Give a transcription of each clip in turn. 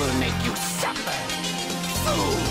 will make you suffer, fool!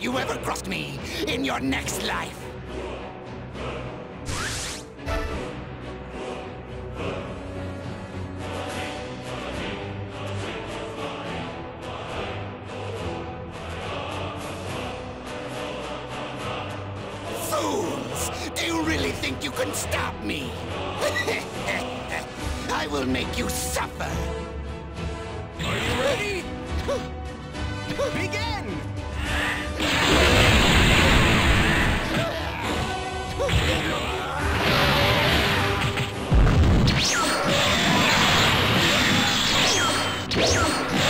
You ever crossed me in your next life. Do you really think you can stop me? I will make you suffer. Are you ready? Begin! Yeah.